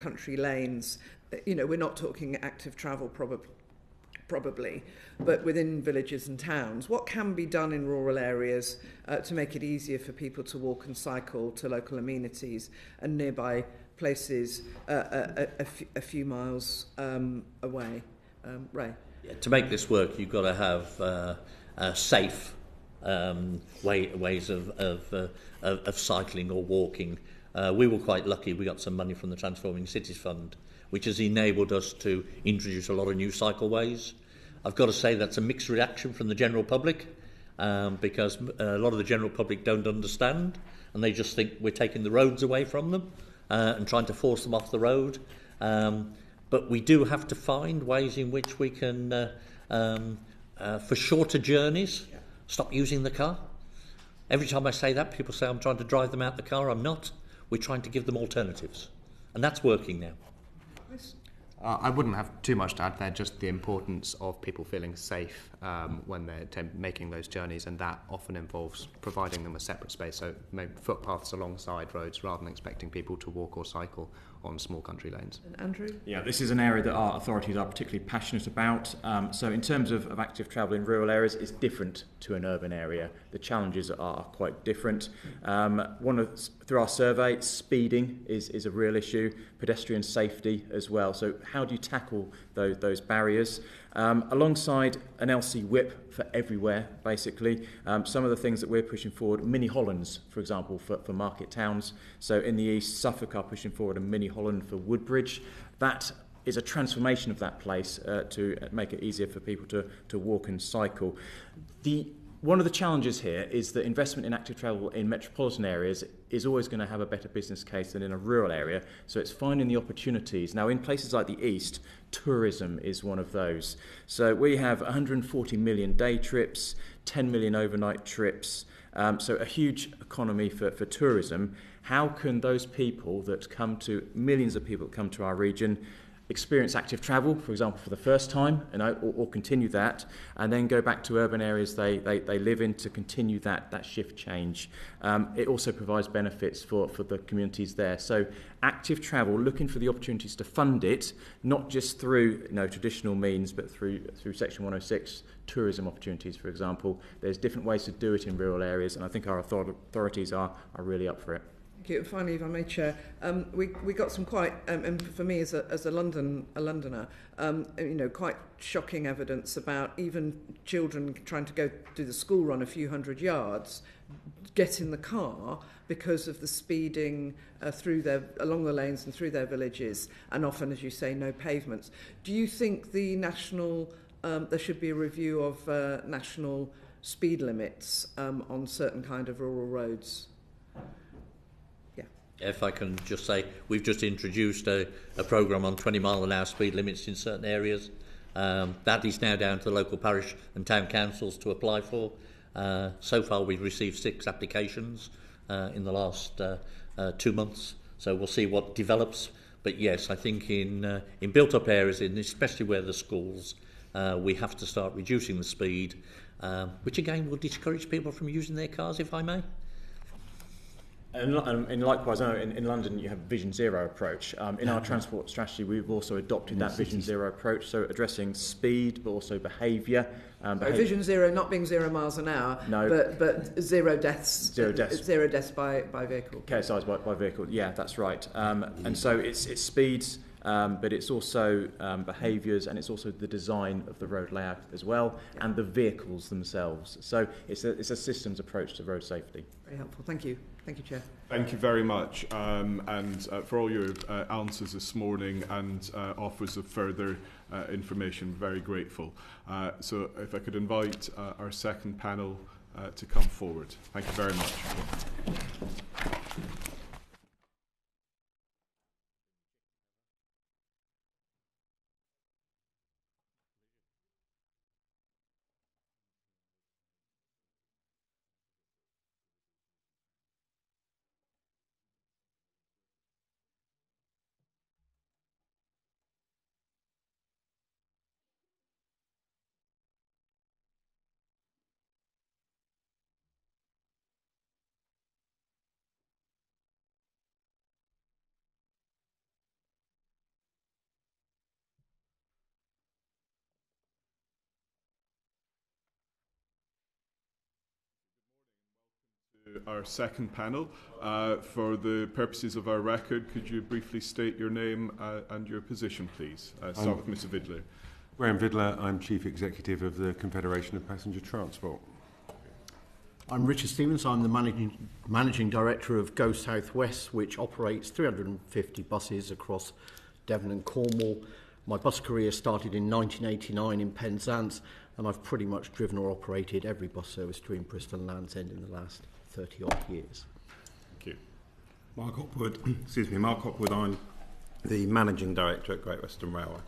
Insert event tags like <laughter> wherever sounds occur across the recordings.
country lanes. You know, we're not talking active travel probably probably, but within villages and towns. What can be done in rural areas uh, to make it easier for people to walk and cycle to local amenities and nearby places uh, a, a, a few miles um, away? Um, Ray? Yeah, to make this work, you've got to have uh, uh, safe um, way, ways of, of, uh, of, of cycling or walking. Uh, we were quite lucky. We got some money from the Transforming Cities Fund, which has enabled us to introduce a lot of new cycleways. I've got to say that's a mixed reaction from the general public um, because a lot of the general public don't understand and they just think we're taking the roads away from them uh, and trying to force them off the road. Um, but we do have to find ways in which we can, uh, um, uh, for shorter journeys, stop using the car. Every time I say that, people say I'm trying to drive them out the car. I'm not. We're trying to give them alternatives. And that's working now. Uh, I wouldn't have too much to add there, just the importance of people feeling safe um, when they're t- making those journeys, and that often involves providing them a separate space, so maybe footpaths alongside roads rather than expecting people to walk or cycle on small country lanes. And Andrew? Yeah, this is an area that our authorities are particularly passionate about. Um, so, in terms of, of active travel in rural areas, it's different to an urban area. The challenges are quite different. Um, one of, through our survey, speeding is, is a real issue, pedestrian safety as well. So, how do you tackle those, those barriers? Um, alongside an LCWIP for everywhere, basically. Um, some of the things that we're pushing forward, mini Hollands, for example, for, for market towns. So in the east, Suffolk are pushing forward a mini Holland for Woodbridge. That is a transformation of that place uh, to make it easier for people to, to walk and cycle. The one of the challenges here is that investment in active travel in metropolitan areas is always going to have a better business case than in a rural area. So it's finding the opportunities. Now, in places like the East, tourism is one of those. So we have 140 million day trips, 10 million overnight trips. Um, so a huge economy for, for tourism. How can those people that come to, millions of people that come to our region, experience active travel, for example, for the first time, and or, or continue that, and then go back to urban areas they, they, they live in to continue that, that shift change. Um, it also provides benefits for, for the communities there. So active travel, looking for the opportunities to fund it, not just through you know, traditional means, but through, through Section 106 tourism opportunities, for example. There's different ways to do it in rural areas, and I think our authorities are, are really up for it. You. Finally, if I may, Chair, um, we, we got some quite, um, and for me as a, as a London a Londoner, um, you know, quite shocking evidence about even children trying to go do the school run a few hundred yards, get in the car because of the speeding uh, through their along the lanes and through their villages, and often, as you say, no pavements. Do you think the national um, there should be a review of uh, national speed limits um, on certain kind of rural roads? If I can just say, we've just introduced a, a programme on 20 mile an hour speed limits in certain areas. Um, that is now down to the local parish and town councils to apply for. Uh, so far, we've received six applications uh, in the last uh, uh, two months, so we'll see what develops. But yes, I think in uh, in built-up areas, in especially where the schools, uh, we have to start reducing the speed, um, which again will discourage people from using their cars, if I may. And, and likewise, I know in, in London you have Vision Zero approach. Um, in our transport strategy, we've also adopted that Vision Zero approach, so addressing speed, but also behaviour. Um, so Vision Zero not being zero miles an hour, no, but, but zero deaths. Zero deaths. Zero deaths by, by vehicle. KSIs by, by vehicle, yeah, that's right. Um, and so it's, it's speeds, um, but it's also um, behaviours and it's also the design of the road layout as well and the vehicles themselves. So it's a, it's a systems approach to road safety. Very helpful. Thank you. Thank you, Chair. Thank you very much, um, and uh, for all your uh, answers this morning and uh, offers of further uh, information. Very grateful. Uh, so, if I could invite uh, our second panel uh, to come forward. Thank you very much. Our second panel. Uh, for the purposes of our record, could you briefly state your name uh, and your position, please? Uh, start Um, with Mr. Vidler. Graham Vidler, I'm Chief Executive of the Confederation of Passenger Transport. I'm Richard Stevens. I'm the managing, managing director of Go South West, which operates 350 buses across Devon and Cornwall. My bus career started in 1989 in Penzance, and I've pretty much driven or operated every bus service between Bristol and Land's End in the last 30 odd years. Thank you. Mark Hopwood, <clears throat> excuse me, Mark Hopwood, I'm the Managing Director at Great Western Railway.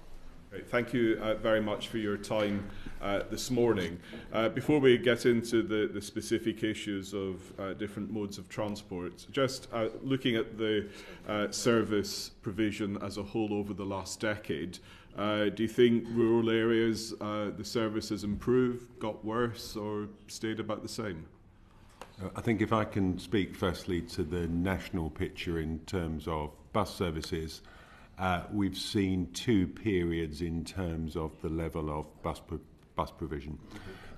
Great. Thank you uh, very much for your time uh, this morning. Uh, before we get into the, the specific issues of uh, different modes of transport, just uh, looking at the uh, service provision as a whole over the last decade, uh, do you think rural areas uh, the service has improved, got worse, or stayed about the same? Uh, I think if I can speak firstly to the national picture in terms of bus services, uh, we've seen two periods in terms of the level of bus, pro- bus provision.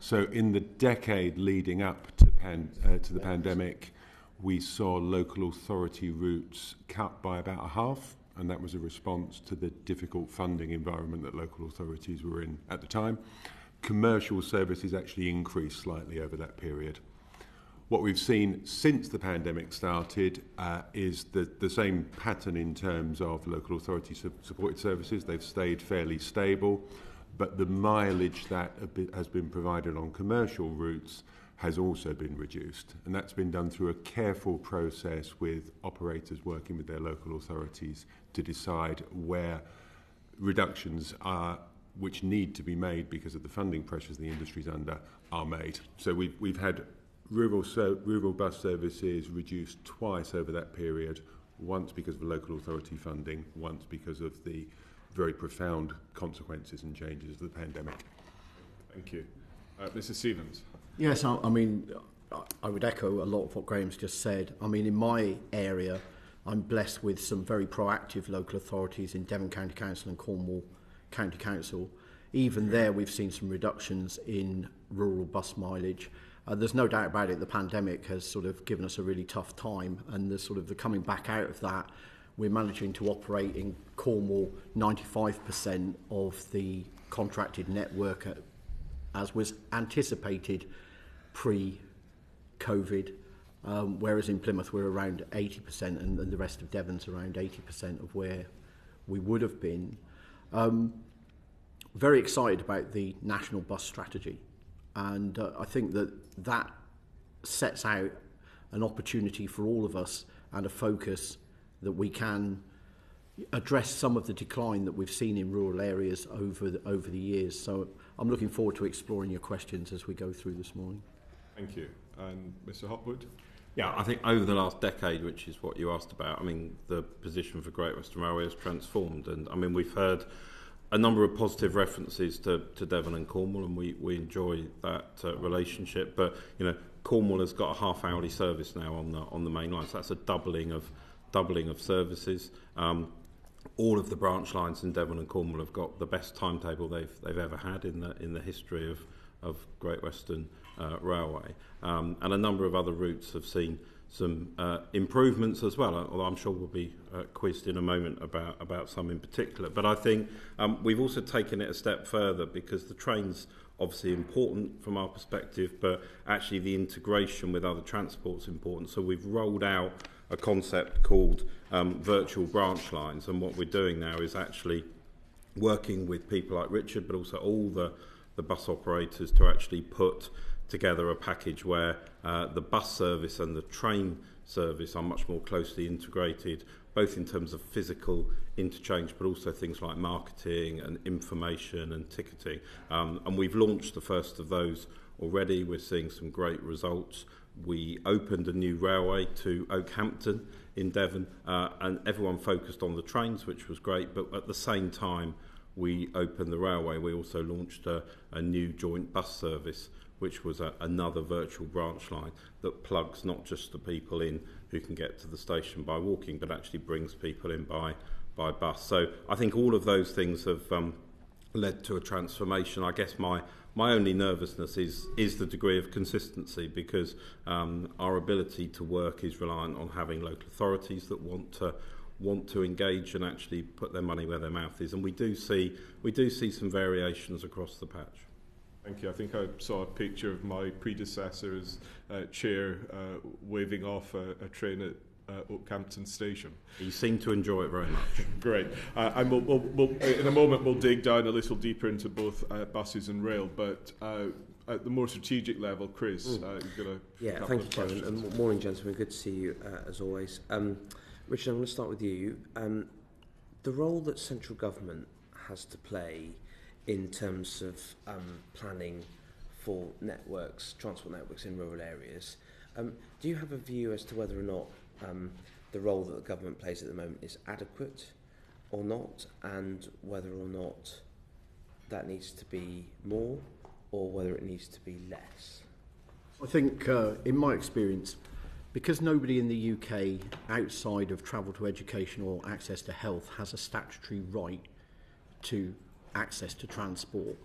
So in the decade leading up to, pan- uh, to the pandemic, we saw local authority routes cut by about a half, and that was a response to the difficult funding environment that local authorities were in at the time. Commercial services actually increased slightly over that period. What we've seen since the pandemic started uh, is the, the same pattern in terms of local authority su- supported services. They've stayed fairly stable, but the mileage that has been provided on commercial routes has also been reduced. And that's been done through a careful process with operators working with their local authorities to decide where reductions are which need to be made because of the funding pressures the industry's under are made. So we've, we've had rural, rural bus services reduced twice over that period, once because of local authority funding, once because of the very profound consequences and changes of the pandemic. Thank you. Uh, Mrs. Stevens. Yes, I, I mean, I would echo a lot of what Graham's just said. I mean, in my area, I'm blessed with some very proactive local authorities in Devon County Council and Cornwall County Council. Even there, we've seen some reductions in rural bus mileage. Uh, there's no doubt about it. The pandemic has sort of given us a really tough time, and the sort of the coming back out of that, we're managing to operate in Cornwall 95% of the contracted network, at, as was anticipated pre-COVID. Um, whereas in Plymouth we're around 80% and, and the rest of Devon's around 80% of where we would have been. Um, very excited about the national bus strategy. And uh, I think that that sets out an opportunity for all of us and a focus that we can address some of the decline that we've seen in rural areas over the, over the years. So I'm looking forward to exploring your questions as we go through this morning. Thank you. And Mr. Hopwood. Yeah, I think over the last decade, which is what you asked about, I mean, the position for Great Western Railway has transformed. And I mean, we've heard a number of positive references to, to Devon and Cornwall, and we, we enjoy that uh, relationship. But you know, Cornwall has got a half hourly service now on the on the main line, so that's a doubling of doubling of services. Um, all of the branch lines in Devon and Cornwall have got the best timetable they've they've ever had in the in the history of of Great Western uh, Railway, um, and a number of other routes have seen some uh, improvements as well, uh, although I'm sure we'll be uh, quizzed in a moment about, about some in particular. But I think um, we've also taken it a step further because the train's obviously important from our perspective, but actually the integration with other transport's important. So we've rolled out a concept called um, virtual branch lines, and what we're doing now is actually working with people like Richard, but also all the, the bus operators to actually put together a package where uh, the bus service and the train service are much more closely integrated, both in terms of physical interchange, but also things like marketing and information and ticketing. Um, and we've launched the first of those already. We're seeing some great results. We opened a new railway to Okehampton in Devon, uh, and everyone focused on the trains, which was great. But at the same time, we opened the railway. We also launched a, a new joint bus service, which was a, another virtual branch line that plugs not just the people in who can get to the station by walking, but actually brings people in by by bus. So I think all of those things have um, led to a transformation. I guess my my only nervousness is is the degree of consistency because um, our ability to work is reliant on having local authorities that want to want to engage and actually put their money where their mouth is, and we do see we do see some variations across the patch. Thank you. I think I saw a picture of my predecessor as uh, chair uh, waving off a, a train at uh, Okehampton Station. You seem to enjoy it very much. <laughs> Great. Uh, and we'll, we'll, we'll, in a moment, we'll dig down a little deeper into both uh, buses and rail. But uh, at the more strategic level, Chris, Mm. uh, you've got a Yeah, couple thank of you, Chairman. questions. And morning, gentlemen. Good to see you uh, as always. Um, Richard, I'm going to start with you. Um, the role that central government has to play in terms of um, planning for networks, transport networks in rural areas. Um, do you have a view as to whether or not um, the role that the government plays at the moment is adequate or not, and whether or not that needs to be more or whether it needs to be less? I think, uh, in my experience, because nobody in the UK outside of travel to education or access to health has a statutory right to access to transport.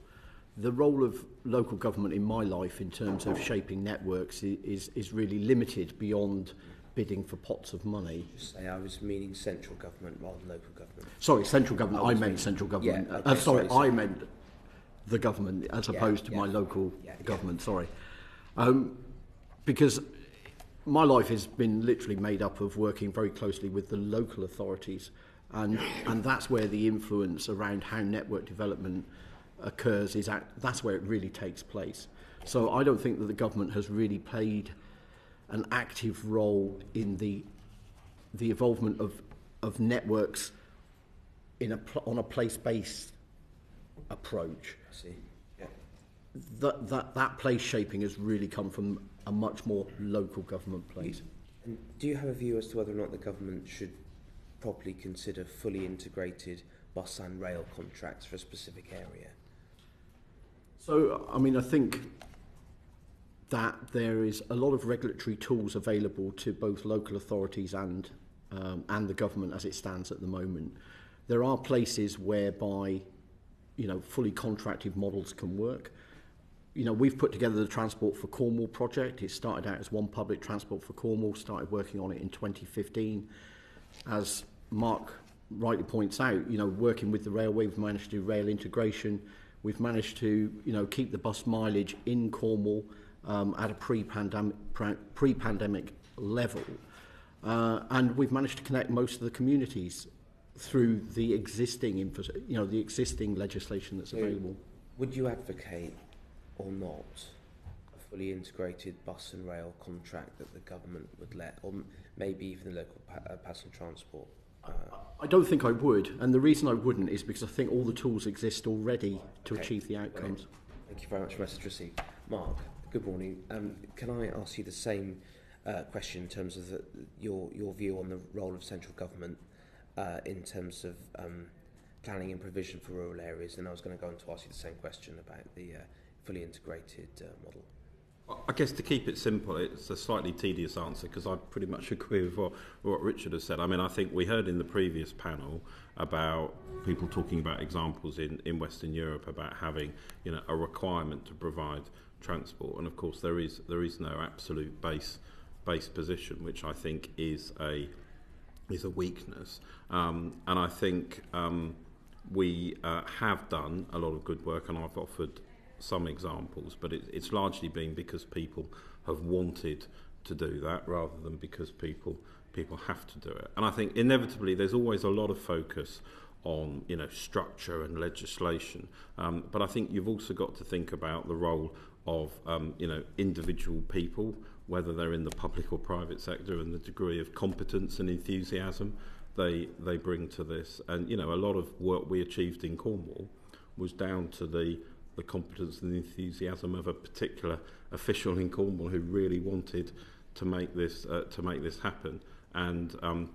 The role of local government in my life in terms of shaping networks is, is really limited beyond bidding for pots of money. Say I was meaning central government rather than local government. Sorry, central government. I, I meant meaning, central government. Yeah, uh, okay, uh, sorry, sorry, I meant the government as yeah, opposed to yeah, my local yeah, government. Sorry, um, because my life has been literally made up of working very closely with the local authorities. And and that's where the influence around how network development occurs is at, that's where it really takes place. So I don't think that the government has really played an active role in the the involvement of of networks in a on a place-based approach. I see. Yeah. That that that place shaping has really come from a much more local government place. Do you have a view as to whether or not the government should properly consider fully integrated bus and rail contracts for a specific area? So, I mean, I think that there is a lot of regulatory tools available to both local authorities and um, and the government as it stands at the moment. There are places whereby you know fully contracted models can work. You know, we've put together the Transport for Cornwall project. It started out as one public transport for Cornwall, started working on it in 2015. As Mark rightly points out, you know, working with the railway, we've managed to do rail integration. We've managed to, you know, keep the bus mileage in Cornwall um, at a pre-pandemic, pre-pandemic level. Uh, and we've managed to connect most of the communities through the existing, infra- you know, the existing legislation that's So- available. Would you advocate or not a fully integrated bus and rail contract that the government would let, or m- maybe even the local pa- uh, passenger transport? Uh, I don't think I would, and the reason I wouldn't is because I think all the tools exist already to okay. achieve the outcomes. Thank you very much for message received. Mark, good morning. Um, can I ask you the same uh, question in terms of the, your your view on the role of central government uh, in terms of um, planning and provision for rural areas? And I was going to go on to ask you the same question about the uh, fully integrated uh, model. I guess to keep it simple, it's a slightly tedious answer because I pretty much <laughs> agree with what, what Richard has said. I mean, I think we heard in the previous panel about people talking about examples in, in Western Europe about having, you know, a requirement to provide transport, and of course there is there is no absolute base base position, which I think is a is a weakness. Um, and I think um, we uh, have done a lot of good work, and I've offered some examples, but it, it's largely been because people have wanted to do that rather than because people people have to do it. And I think inevitably there's always a lot of focus on you know structure and legislation, um, but I think you've also got to think about the role of um, you know individual people, whether they're in the public or private sector, and the degree of competence and enthusiasm they they bring to this. And you know a lot of work we achieved in Cornwall was down to the the competence and the enthusiasm of a particular official in Cornwall who really wanted to make this uh, to make this happen and um,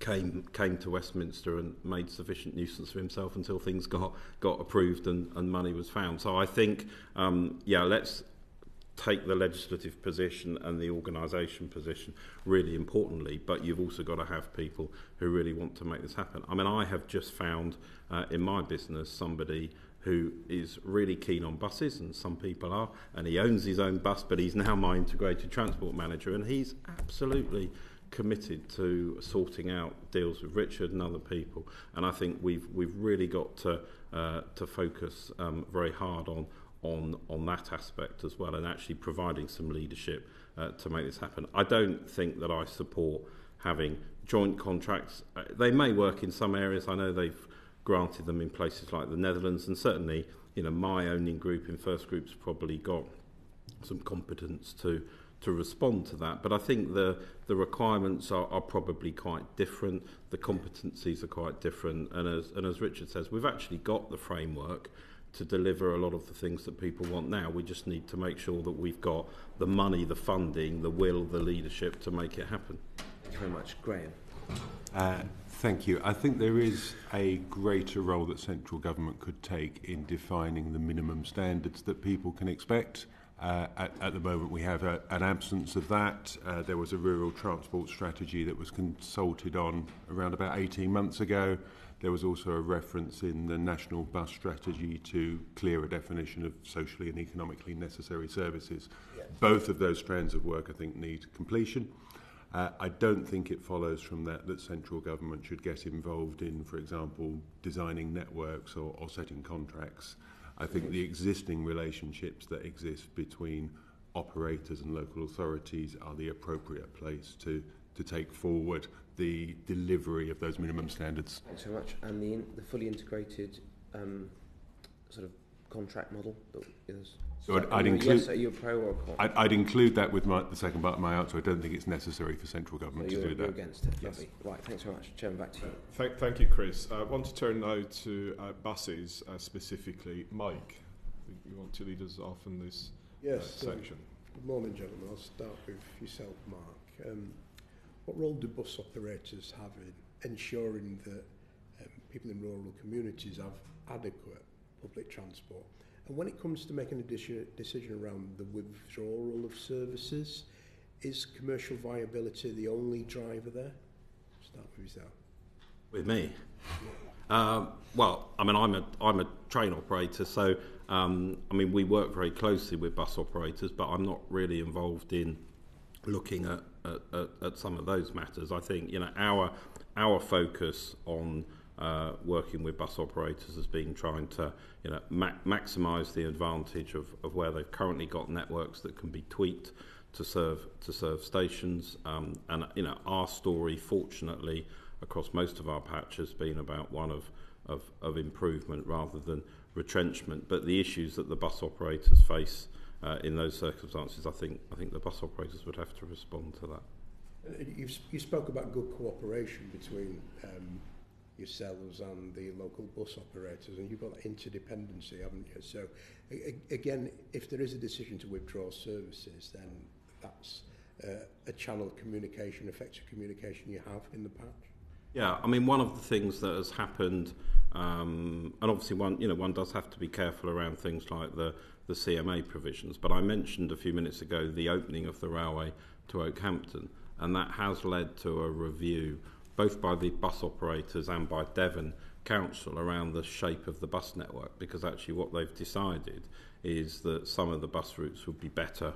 came came to Westminster and made sufficient nuisance for himself until things got got approved and, and money was found. So I think um, yeah, let's take the legislative position and the organisation position really importantly, but you've also got to have people who really want to make this happen. I mean, I have just found uh, in my business somebody who is really keen on buses, and some people are, and he owns his own bus, but he's now <laughs> my integrated transport manager, and he's absolutely committed to sorting out deals with Richard and other people. And I think we've we've really got to uh, to focus um, very hard on on on that aspect as well, and actually providing some leadership uh, to make this happen. I don't think that I support having joint contracts. Uh, they may work in some areas. I know they've granted them in places like the Netherlands and certainly you know my owning group in first group's probably got some competence to to respond to that. But I think the the requirements are, are probably quite different. The competencies are quite different. And as and as Richard says we've actually got the framework to deliver a lot of the things that people want now. We just need to make sure that we've got the money the funding the will the leadership to make it happen. Thank you very much. Graham. Uh, Thank you. I think there is a greater role that central government could take in defining the minimum standards that people can expect. Uh, at, at the moment, we have a, an absence of that. Uh, there was a rural transport strategy that was consulted on around about 18 months ago. There was also a reference in the national bus strategy to clear a definition of socially and economically necessary services. Yeah. Both of those strands of work, I think, need completion. Uh, I don't think it follows from that that central government should get involved in, for example, designing networks or, or setting contracts. I think the existing relationships that exist between operators and local authorities are the appropriate place to, to take forward the delivery of those minimum standards. Thanks so much. And the, in, the fully integrated um, sort of contract model that is So I'd, I'd include. Yes, are you a pro or a con? I'd, I'd include that with my, the second part of my answer. I don't think it's necessary for central government so to do you're that. against it. Yes. Lovely. Right. Thanks very much, Chairman. Back to you. Thank, thank you, Chris. I want to turn now to uh, buses uh, specifically. Mike, you want to lead us off in this yes, uh, section? Um, good morning, gentlemen. I'll start with yourself, Mark. Um, what role do bus operators have in ensuring that um, people in rural communities have adequate public transport? And when it comes to making a decision around the withdrawal of services, is commercial viability the only driver there? Start with yourself. With me? Uh, well, I mean, I'm a I'm a train operator, so um, I mean, we work very closely with bus operators, but I'm not really involved in looking at, at, at, at some of those matters. I think you know our our focus on uh, working with bus operators has been trying to you know ma- maximize the advantage of, of where they've currently got networks that can be tweaked to serve to serve stations. Um, and you know our story fortunately across most of our patch has been about one of of, of improvement rather than retrenchment. But the issues that the bus operators face uh, in those circumstances I think I think the bus operators would have to respond to that. Uh, you've, you spoke about good cooperation between um, yourselves and the local bus operators, and you've got that interdependency, haven't you? So, again, if there is a decision to withdraw services, then that's uh, a channel of communication, effective communication you have in the patch. Yeah, I mean, one of the things that has happened, um, and obviously one, you know, one does have to be careful around things like the the CMA provisions. But I mentioned a few minutes ago the opening of the railway to Okehampton, and that has led to a review both by the bus operators and by Devon Council around the shape of the bus network because actually what they've decided is that some of the bus routes would be better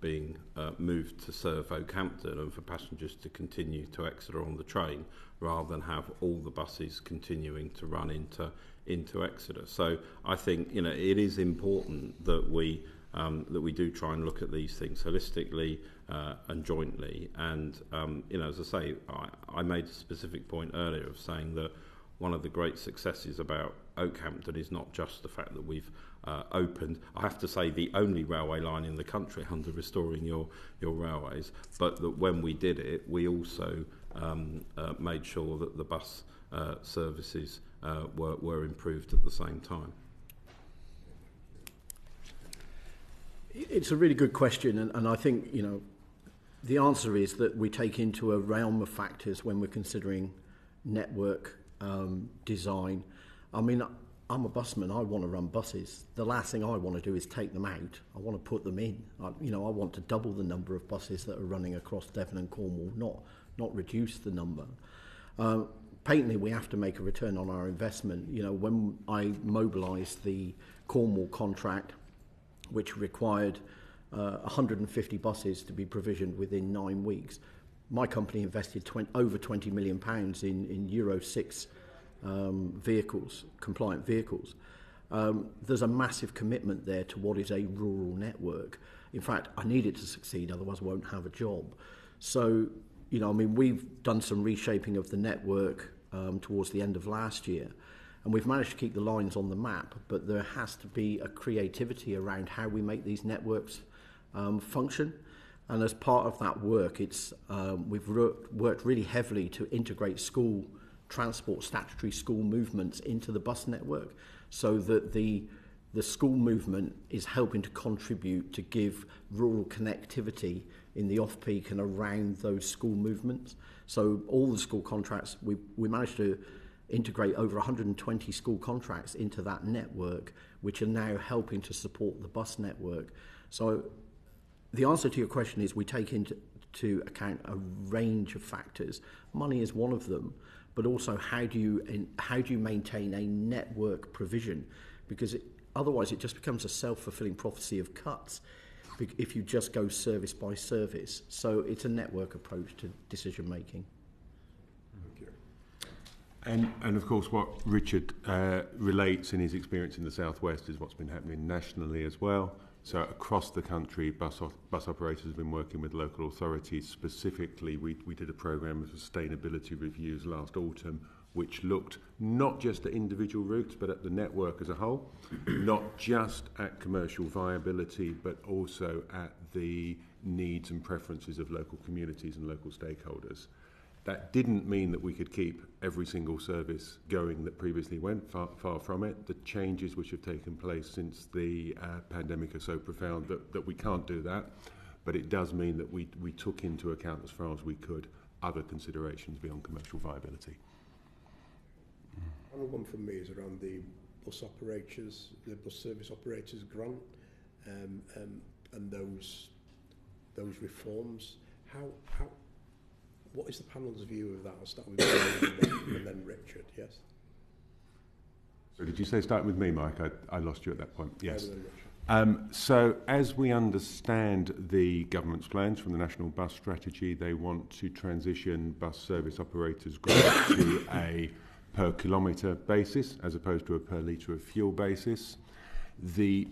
being uh, moved to serve Oakhampton and for passengers to continue to Exeter on the train rather than have all the buses continuing to run into into Exeter. So I think you know it is important that we um, that we do try and look at these things holistically uh, and jointly. And um, you know, as I say, I, I made a specific point earlier of saying that one of the great successes about Okehampton is not just the fact that we've uh, opened, I have to say, the only railway line in the country <laughs> under restoring your, your railways, but that when we did it, we also um, uh, made sure that the bus uh, services uh, were, were improved at the same time. It's a really good question, and, and I think, you know, the answer is that we take into a realm of factors when we're considering network um, design. I mean, I'm a busman. I want to run buses. The last thing I want to do is take them out. I want to put them in. I, you know, I want to double the number of buses that are running across Devon and Cornwall, not not reduce the number. Um, patently, we have to make a return on our investment. You know, when I mobilised the Cornwall contract, which required uh, 150 buses to be provisioned within nine weeks, my company invested 20, over 20 million pounds in, in Euro 6 um, vehicles, compliant vehicles. Um, there's a massive commitment there to what is a rural network. In fact, I need it to succeed, otherwise I won't have a job. So, you know, I mean, we've done some reshaping of the network um, towards the end of last year, and we've managed to keep the lines on the map, but there has to be a creativity around how we make these networks um, function. And as part of that work, it's, um, we've worked really heavily to integrate school transport statutory school movements into the bus network so that the the school movement is helping to contribute to give rural connectivity in the off-peak and around those school movements. So all the school contracts, we, we managed to integrate over 120 school contracts into that network, which are now helping to support the bus network. So the answer to your question is we take into to account a range of factors. Money is one of them, but also how do you how do you maintain a network provision because it, otherwise it just becomes a self-fulfilling prophecy of cuts if you just go service by service so it's a network approach to decision making and, and of course, what Richard uh, relates in his experience in the southwest is what's been happening nationally as well. So across the country, bus, bus operators have been working with local authorities. Specifically, we, we did a program of sustainability reviews last autumn, which looked not just at individual routes, but at the network as a whole, <clears throat> not just at commercial viability, but also at the needs and preferences of local communities and local stakeholders. That didn't mean that we could keep every single service going that previously went, far, far from it. The changes which have taken place since the uh, pandemic are so profound that, that we can't do that. But it does mean that we, we took into account as far as we could other considerations beyond commercial viability. One one for me is around the bus operators, the bus service operators grant, um, um, and those those reforms. How how What is the panel's view of that? I'll start with Brian and then Richard, yes? So did you say start with me, Mike? I, I lost you at that point. Yes. Um, so as we understand the government's plans from the National Bus Strategy, they want to transition bus service operators to a per kilometre basis as opposed to a per litre of fuel basis. The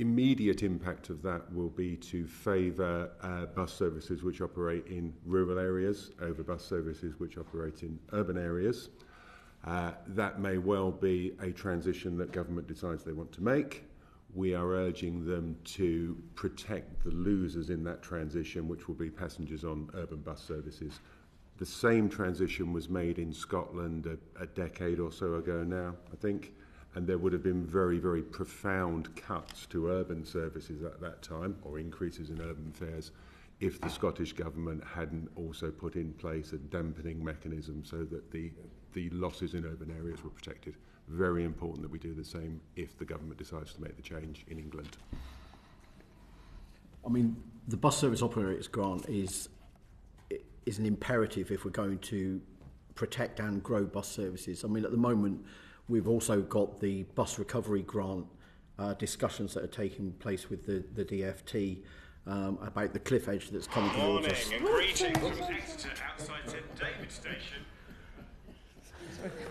immediate impact of that will be to favour uh, bus services which operate in rural areas over bus services which operate in urban areas. Uh, that may well be a transition that government decides they want to make. We are urging them to protect the losers in that transition, which will be passengers on urban bus services. The same transition was made in Scotland a, a decade or so ago now, I think and there would have been very, very profound cuts to urban services at that time, or increases in urban fares, if the Scottish Government hadn't also put in place a dampening mechanism so that the, the losses in urban areas were protected. Very important that we do the same if the government decides to make the change in England. I mean, the bus service operators grant is is an imperative if we're going to protect and grow bus services. I mean, at the moment, We've also got the bus recovery grant uh, discussions that are taking place with the, the DFT um, about the cliff edge that's coming towards Morning us. and greetings from Exeter outside St David Station.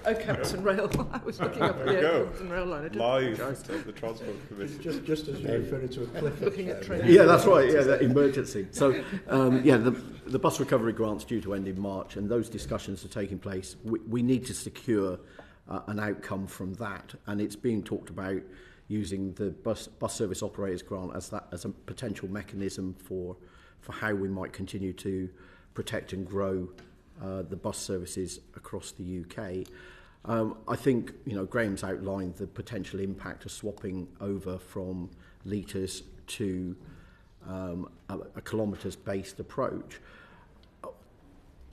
Oh, Captain Rail. <laughs> I was looking up There we the go. Captain Rail line. I did Live apologise. of the Transport Commission. Just, just as you're referring to a cliff Looking at edge Yeah, that's right. Yeah, that emergency. So, um, yeah, the, the bus recovery grant's due to end in March, and those discussions are taking place. We, we need to secure uh, an outcome from that. And it's being talked about using the bus, bus service operators grant as, that, as a potential mechanism for, for how we might continue to protect and grow uh, the bus services across the UK. Um, I think you know Graham's outlined the potential impact of swapping over from litres to um, a, a kilometres-based approach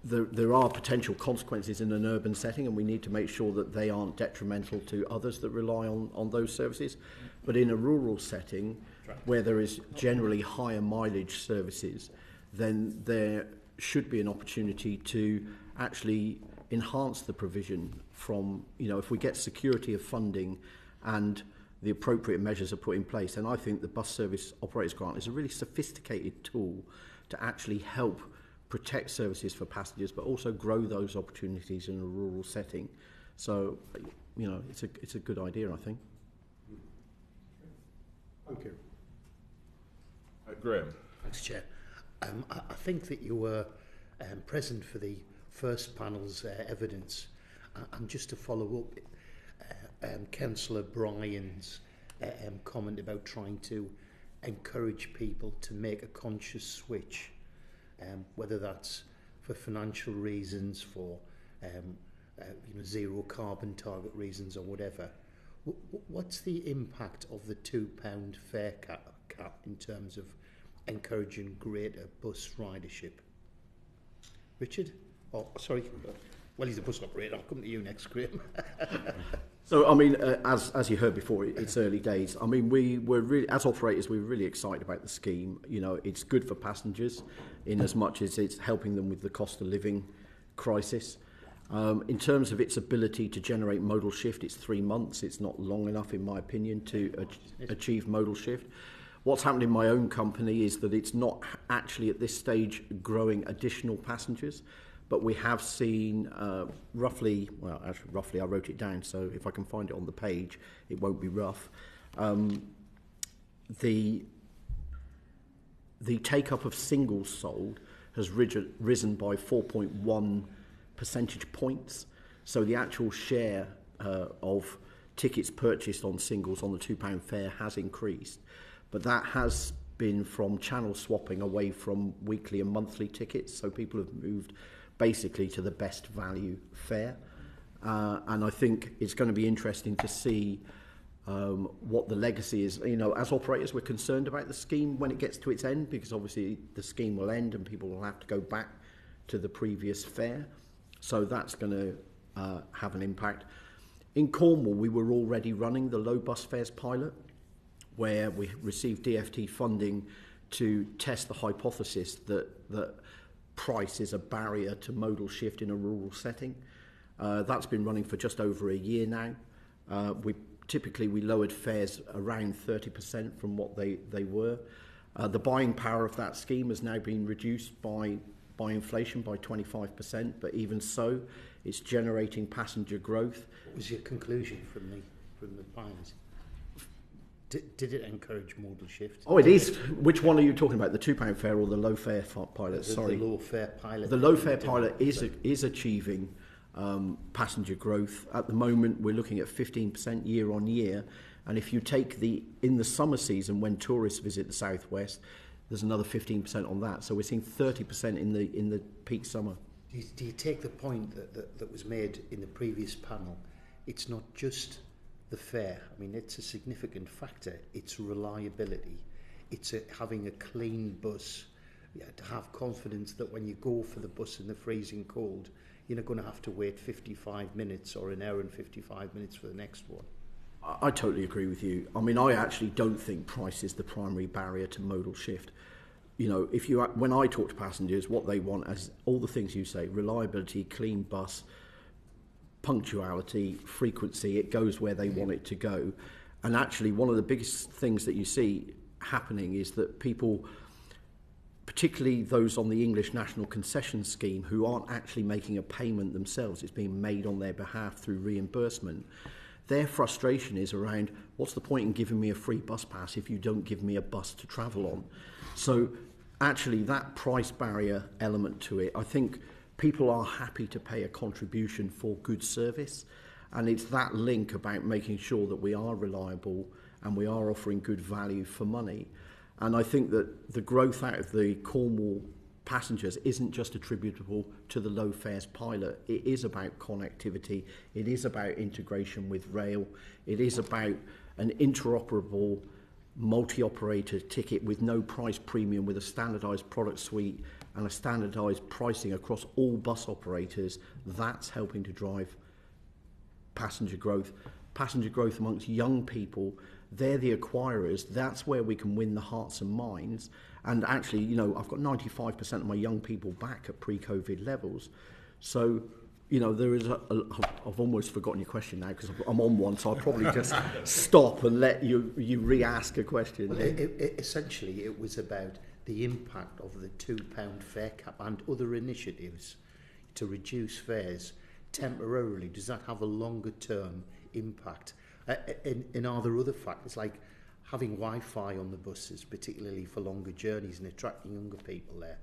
there, there are potential consequences in an urban setting, and we need to make sure that they aren't detrimental to others that rely on, on those services. But in a rural setting, where there is generally higher mileage services, then there should be an opportunity to actually enhance the provision from, you know, if we get security of funding and the appropriate measures are put in place. And I think the bus service operators grant is a really sophisticated tool to actually help protect services for passengers, but also grow those opportunities in a rural setting. So, you know, it's a, it's a good idea, I think. Thank you. Uh, Graham. Thanks, Chair. Um, I, I think that you were um, present for the first panel's uh, evidence. Uh, and just to follow up, uh, um, Councillor Bryan's uh, um, comment about trying to encourage people to make a conscious switch um, whether that's for financial reasons, for um, uh, you know, zero carbon target reasons or whatever. W- what's the impact of the two pound fare cap, cap in terms of encouraging greater bus ridership? Richard? Oh, sorry. Well, he's a bus operator. I'll come to you next, Graham. <laughs> So, I mean, uh, as, as you heard before, it's early days. I mean, we were really, as operators, we were really excited about the scheme. You know, it's good for passengers in as much as it's helping them with the cost of living crisis. Um, in terms of its ability to generate modal shift, it's three months. It's not long enough, in my opinion, to ach- achieve modal shift. What's happened in my own company is that it's not actually at this stage growing additional passengers, but we have seen uh, roughly, well, actually, roughly, I wrote it down, so if I can find it on the page, it won't be rough. Um, the the take up of singles sold has risen by 4.1 percentage points. So the actual share uh, of tickets purchased on singles on the £2 fare has increased. But that has been from channel swapping away from weekly and monthly tickets. So people have moved basically to the best value fare. Uh, and I think it's going to be interesting to see um, what the legacy is. You know, as operators, we're concerned about the scheme when it gets to its end because obviously the scheme will end and people will have to go back to the previous fare. So that's going to uh, have an impact. In Cornwall, we were already running the low bus fares pilot, where we received DFT funding to test the hypothesis that that price is a barrier to modal shift in a rural setting. Uh, that's been running for just over a year now. Uh, we typically we lowered fares around 30% from what they, they were. Uh, the buying power of that scheme has now been reduced by by inflation by 25%, but even so, it's generating passenger growth. What was your conclusion from the from the buyers? Did, did it encourage modal shift? Oh, it is. Which one are you talking about? The two pound fare or the low fare pilot? The, Sorry, the low fare pilot. The low fare pilot is is achieving Um, passenger growth. At the moment, we're looking at 15% year on year. And if you take the in the summer season when tourists visit the southwest, there's another 15% on that. So we're seeing 30% in the in the peak summer. Do you, do you take the point that, that, that was made in the previous panel? It's not just the fare. I mean, it's a significant factor. It's reliability. It's a, having a clean bus. Yeah, to have confidence that when you go for the bus in the freezing cold, you're not going to have to wait 55 minutes or an hour and 55 minutes for the next one. I, totally agree with you. I mean, I actually don't think price is the primary barrier to modal shift. You know, if you when I talk to passengers, what they want is all the things you say: reliability, clean bus, punctuality, frequency. It goes where they want it to go. And actually, one of the biggest things that you see happening is that people, particularly those on the English National Concession Scheme, who aren't actually making a payment themselves, it's being made on their behalf through reimbursement. Their frustration is around what's the point in giving me a free bus pass if you don't give me a bus to travel on? So, actually, that price barrier element to it, I think people are happy to pay a contribution for good service. And it's that link about making sure that we are reliable and we are offering good value for money. And I think that the growth out of the Cornwall passengers isn't just attributable to the low fares pilot. It is about connectivity, it is about integration with rail, it is about an interoperable multi-operator ticket with no price premium with a standardized product suite and a standardized pricing across all bus operators. That's helping to drive passenger growth. Passenger growth amongst young people they're the acquirers that's where we can win the hearts and minds and actually you know I've got 95% of my young people back at pre-covid levels so you know, there is a, a, I've almost forgotten your question now because I'm on one, so I'll probably just <laughs> stop and let you you re-ask a question. Well, it, it, essentially, it was about the impact of the two pound fare cap and other initiatives to reduce fares temporarily. Does that have a longer term impact? Uh, in, in are there other factors like having Wi-Fi on the buses, particularly for longer journeys and attracting younger people there?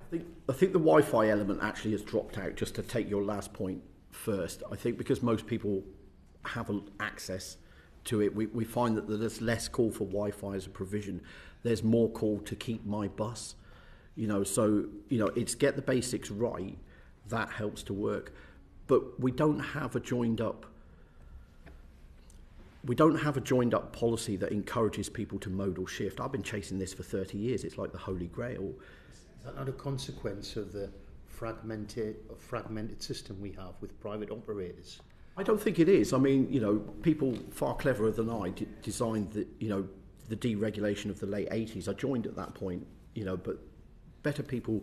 I think, I think the Wi-Fi element actually has dropped out. Just to take your last point first, I think because most people have access to it, we, we find that there's less call for Wi-Fi as a provision. There's more call to keep my bus. You know, so you know, it's get the basics right. That helps to work, but we don't have a joined up. We don't have a joined up policy that encourages people to modal shift. I've been chasing this for 30 years. It's like the holy grail Is that not a consequence of the fragmented, fragmented system we have with private operators? I don't think it is. I mean, you know, people far cleverer than I d- designed the, you know, the deregulation of the late 80s. I joined at that point, you know, but better people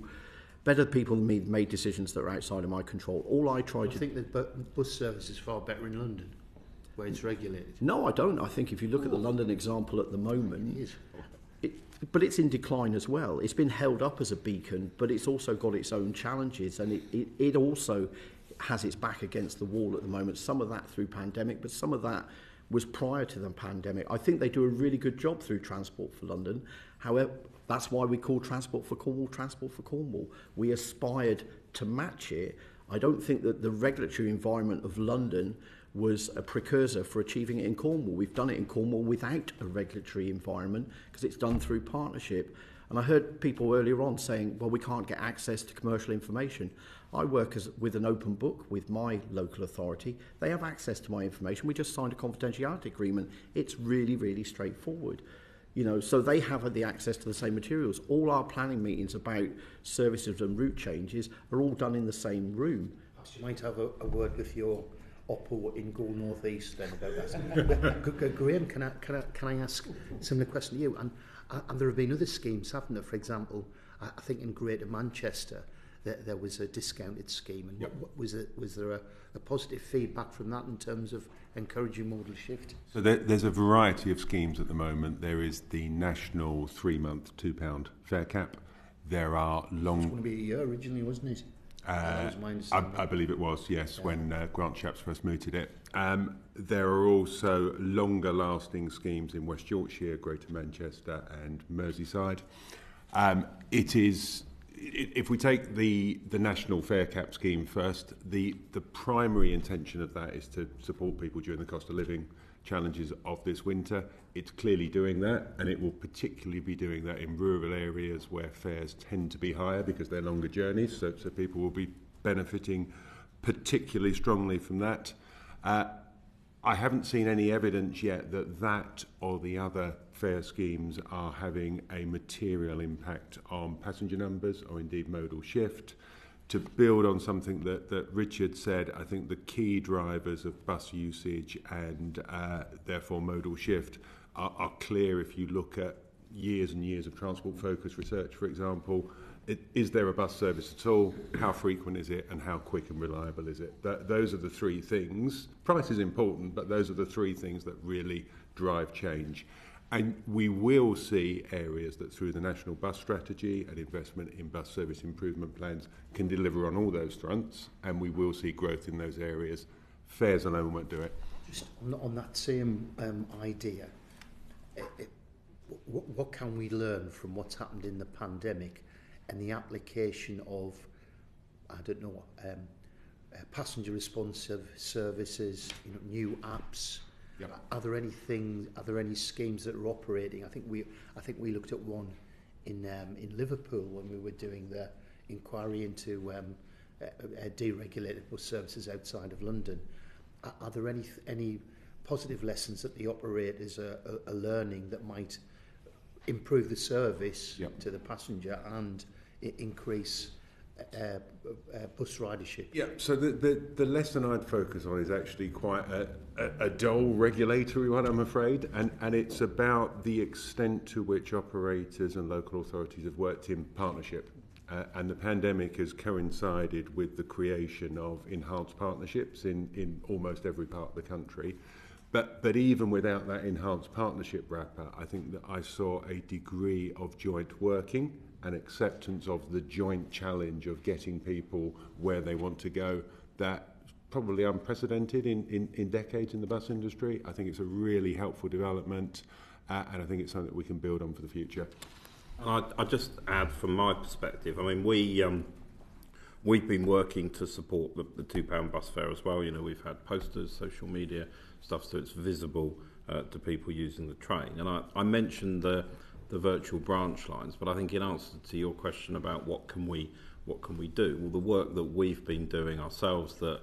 better people than me made decisions that are outside of my control. All I tried I to think that bus service is far better in London where it's regulated? No, I don't. I think if you look oh. at the London example at the moment, it it, but it's in decline as well. It's been held up as a beacon, but it's also got its own challenges, and it, it, it also has its back against the wall at the moment. Some of that through pandemic, but some of that was prior to the pandemic. I think they do a really good job through Transport for London. However, that's why we call Transport for Cornwall Transport for Cornwall. We aspired to match it. I don't think that the regulatory environment of London was a precursor for achieving it in Cornwall. We've done it in Cornwall without a regulatory environment because it's done through partnership. And I heard people earlier on saying, well, we can't get access to commercial information. I work as, with an open book with my local authority. They have access to my information. We just signed a confidentiality agreement. It's really, really straightforward. You know, so they have the access to the same materials. All our planning meetings about services and route changes are all done in the same room. Perhaps you might have a, a word with your Oppo in Go North East then about that. Graham, <laughs> can I, can, I, can I ask a similar question to you? And, uh, and there have been other schemes, haven't there? For example, I, I think in Greater Manchester, there, there was a discounted scheme. And yep. what, was, it, was there a, a positive feedback from that in terms of encouraging modal shift? So there, there's a variety of schemes at the moment. There is the national three-month, £2 fare cap. There are long... It's going to be a year originally, wasn't it? Uh, I, I believe it was, yes, yeah. when uh, Grant Shapps first mooted it. Um, there are also longer lasting schemes in West Yorkshire, Greater Manchester, and Merseyside. Um, it is if we take the, the national fare cap scheme first, the, the primary intention of that is to support people during the cost of living challenges of this winter. It's clearly doing that, and it will particularly be doing that in rural areas where fares tend to be higher because they're longer journeys, so, so people will be benefiting particularly strongly from that. Uh, I haven't seen any evidence yet that that or the other fare schemes are having a material impact on passenger numbers or indeed modal shift to build on something that, that Richard said, I think the key drivers of bus usage and uh, therefore modal shift are, are clear if you look at years and years of transport focused research, for example. Is there a bus service at all? How frequent is it? And how quick and reliable is it? That, those are the three things. Price is important, but those are the three things that really drive change. And we will see areas that through the national bus strategy and investment in bus service improvement plans can deliver on all those fronts and we will see growth in those areas. Fares alone won't do it. Just on, on that same um, idea, it, it, what, what can we learn from what's happened in the pandemic and the application of, I don't know, um, uh, passenger responsive services, you know, new apps. Yep. Are there any things? Are there any schemes that are operating? I think we, I think we looked at one in um, in Liverpool when we were doing the inquiry into um, uh, uh, deregulated bus services outside of London. Are, are there any any positive lessons that the operators are, are, are learning that might improve the service yep. to the passenger and increase uh, uh, uh, bus ridership. Yeah, so the, the, the lesson I'd focus on is actually quite a, a, a dull regulatory one, I'm afraid, and, and it's about the extent to which operators and local authorities have worked in partnership. Uh, and the pandemic has coincided with the creation of enhanced partnerships in, in almost every part of the country. But, but even without that enhanced partnership wrapper, I think that I saw a degree of joint working and acceptance of the joint challenge of getting people where they want to go that probably unprecedented in, in, in decades in the bus industry. I think it's a really helpful development uh, and I think it's something that we can build on for the future. And I, just add from my perspective. I mean, we um, we've been working to support the, the two pound bus fare as well. You know, we've had posters, social media stuff, so it's visible uh, to people using the train. And I, I mentioned the the virtual branch lines, but I think in answer to your question about what can we what can we do, well, the work that we've been doing ourselves that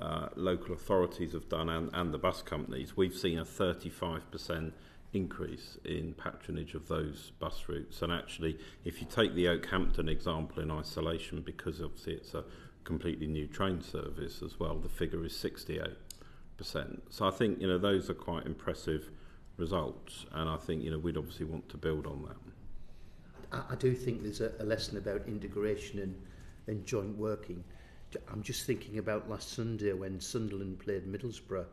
uh, local authorities have done and, and the bus companies, we've seen a 35% increase in patronage of those bus routes. And actually, if you take the Okehampton example in isolation, because obviously it's a completely new train service as well, the figure is 68%. So I think, you know, those are quite impressive results. And I think, you know, we'd obviously want to build on that. I, I do think there's a, a lesson about integration and, and joint working. I'm just thinking about last Sunday when Sunderland played Middlesbrough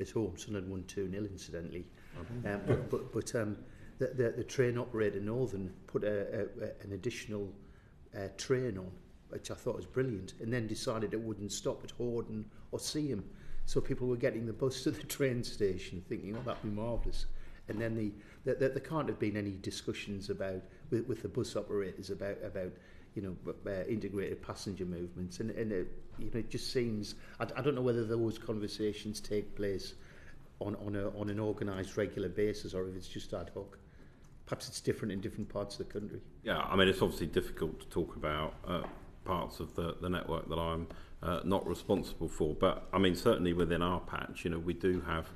at home. Sunderland won 2 0, incidentally. Um, but but, but um, the, the, the train operator Northern put a, a, an additional uh, train on, which I thought was brilliant, and then decided it wouldn't stop at Horden or Seaham. So people were getting the bus to the train station thinking, oh, that'd be marvellous. And then the, the, the, there can't have been any discussions about with, with the bus operators about about you know uh, integrated passenger movements, and and it, you know it just seems I, I don't know whether those conversations take place on on a on an organised regular basis or if it's just ad hoc. Perhaps it's different in different parts of the country. Yeah, I mean, it's obviously difficult to talk about uh, parts of the, the network that I'm uh, not responsible for, but I mean, certainly within our patch, you know, we do have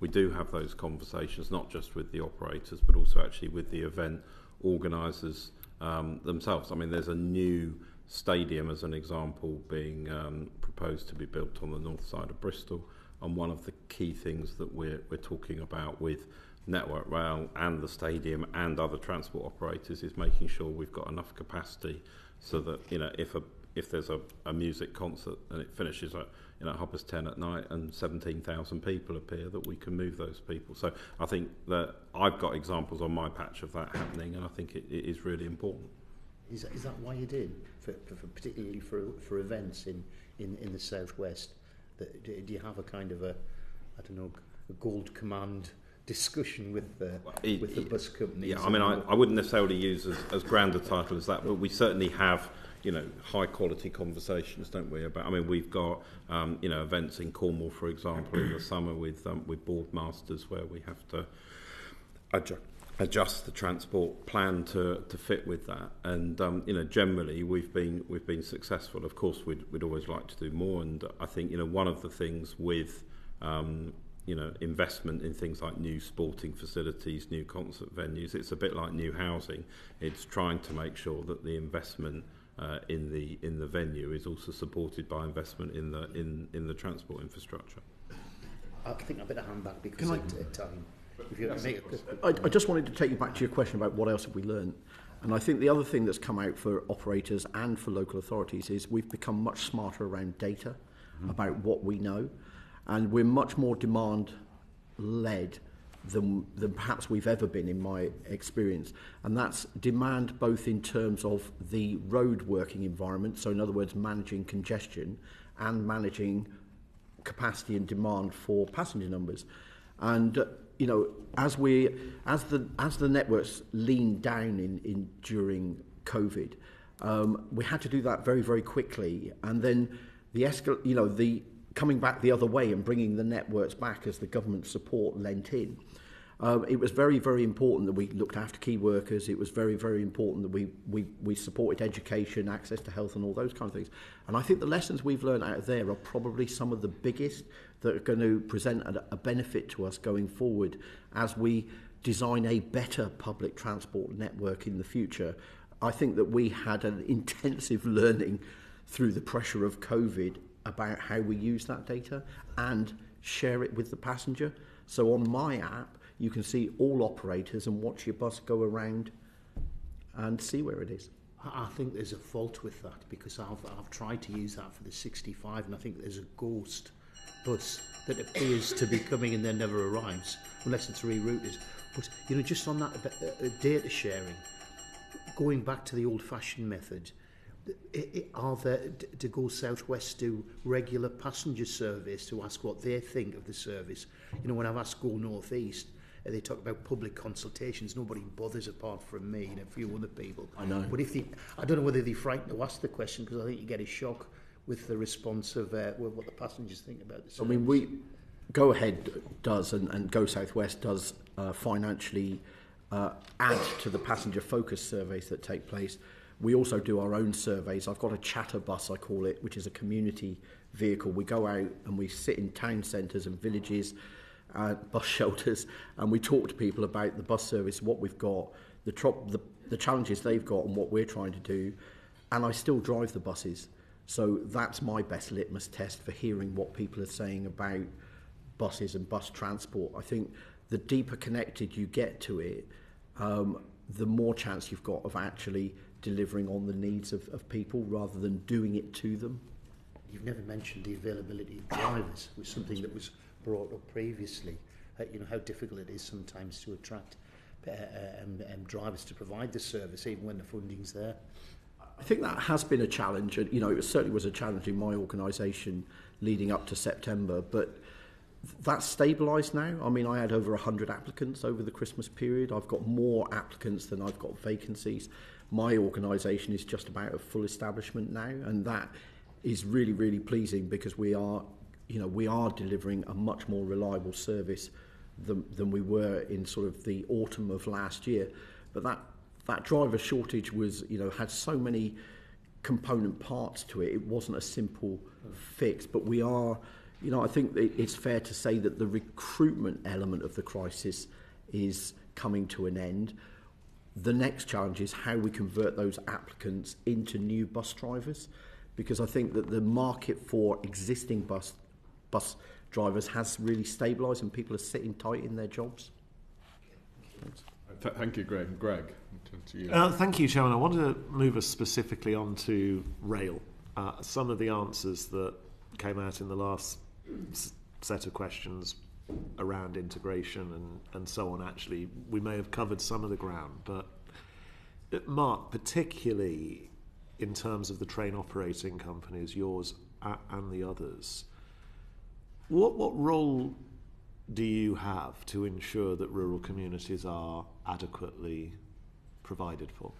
we do have those conversations, not just with the operators, but also actually with the event organisers um, themselves. I mean, there's a new stadium, as an example, being um, proposed to be built on the north side of Bristol, and one of the key things that we're we're talking about with Network Rail and the stadium and other transport operators is making sure we've got enough capacity so that you know if a if there's a, a music concert and it finishes at you know half past 10 at night and 17,000 people appear that we can move those people so I think that I've got examples on my patch of that happening and I think it, it is really important Is that, is that why you did, for, for, particularly for for events in, in, in the southwest? That, do you have a kind of a, I don't know, a gold command discussion with the it- with the bus companies? Yeah, I mean, I, I wouldn't necessarily use as, as grand a title as that, but we certainly have, you know, high quality conversations, don't we? About, I mean, we've got, um, you know, events in Cornwall, for example, in the summer with um, with Boardmasters where we have to adjust adjust the transport plan to, to fit with that. And um, you know, generally we've been we've been successful. Of course, we'd we'd always like to do more. And I think you know one of the things with um, you know investment in things like new sporting facilities, new concert venues, it's a bit like new housing. It's trying to make sure that the investment uh, in the in the venue is also supported by investment in the in in the transport infrastructure. I think I better hand back because Can I, it, uh, time. If you make a, I, I just wanted to take you back to your question about what else have we learned. And I think the other thing that's come out for operators and for local authorities is we've become much smarter around data mm-hmm. about what we know, and we're much more demand led than, than perhaps we've ever been in my experience. And that's demand both in terms of the road working environment, so in other words, managing congestion and managing capacity and demand for passenger numbers. And uh, you know, as we as the as the networks leaned down in, in during COVID, um, we had to do that very very quickly. And then the escal- you know the coming back the other way and bringing the networks back as the government support lent in. Um, it was very, very important that we looked after key workers. It was very, very important that we, we, we supported education, access to health and all those kind of things. And I think the lessons we've learned out of there are probably some of the biggest that are going to present a, a benefit to us going forward as we design a better public transport network in the future. I think that we had an <laughs> intensive learning through the pressure of COVID about how we use that data and share it with the passenger. So on my app, you can see all operators and watch your bus go around and see where it is. I think there's a fault with that because I've, I've tried to use that for the 65 and I think there's a ghost bus that appears to be coming and then never arrives unless it's rerouted. But, you know, just on that uh, uh, data sharing, going back to the old-fashioned method, i i are there, to go southwest do regular passenger surveys to ask what they think of the service? You know, when I've asked go northeast, uh, they talk about public consultations. Nobody bothers apart from me and a few other people. I know. But if the, I don't know whether they're frightened to ask the question because I think you get a shock with the response of uh, what the passengers think about this. I mean, we go ahead does and, and go southwest does uh, financially uh, add to the passenger focus surveys that take place. We also do our own surveys. I've got a chatter bus, I call it, which is a community vehicle. We go out and we sit in town centres and villages. Uh, bus <laughs> shelters, and we talk to people about the bus service, what we've got, the, trop- the, the challenges they've got, and what we're trying to do. And I still drive the buses. So that's my best litmus test for hearing what people are saying about buses and bus transport. I think the deeper connected you get to it, um, the more chance you've got of actually delivering on the needs of, of people rather than doing it to them. You've never mentioned the availability of drivers, which was something that was brought up previously. Uh, you know how difficult it is sometimes to attract uh, um, um, drivers to provide the service, even when the funding's there. I think that has been a challenge. and, You know, it certainly was a challenge in my organisation leading up to September, but that's stabilised now. I mean, I had over 100 applicants over the Christmas period. I've got more applicants than I've got vacancies. My organisation is just about a full establishment now, and that is really, really pleasing because we are, you know, we are delivering a much more reliable service than, than we were in sort of the autumn of last year. But that that driver shortage was, you know, had so many component parts to it. It wasn't a simple fix, but we are, you know, I think it's fair to say that the recruitment element of the crisis is coming to an end. The next challenge is how we convert those applicants into new bus drivers, because I think that the market for existing bus bus drivers has really stabilised and people are sitting tight in their jobs. Th- thank you, Greg. Greg, turn to you. Uh, thank you, Chairman. I want to move us specifically onto rail. Uh, some of the answers that came out in the last s- set of questions around integration and, and so on, actually, we may have covered some of the ground. But, uh, Mark, particularly in terms of the train operating companies, yours and the others, what, what role do you have to ensure that rural communities are adequately provided for?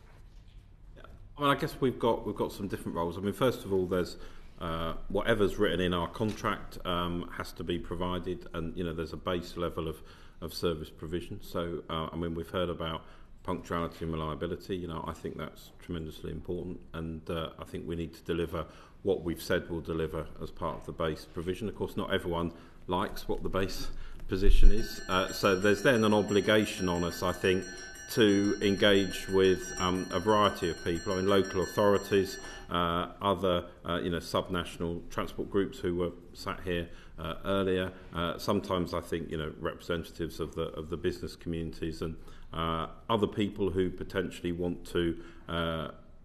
I mean, I guess we've got we've got some different roles. I mean, first of all, there's uh, whatever's written in our contract um, has to be provided, and you know, there's a base level of of service provision. So, uh, I mean, we've heard about punctuality and reliability. You know, I think that's tremendously important, and uh, I think we need to deliver what we've said we'll deliver as part of the base provision. Of course, not everyone likes what the base position is, uh, so there's then an obligation on us, I think, to engage with um, a variety of people. I mean, local authorities, uh, other, uh, you know, subnational transport groups who were sat here uh, earlier. Uh, sometimes I think, you know, representatives of the of the business communities and uh, other people who potentially want to.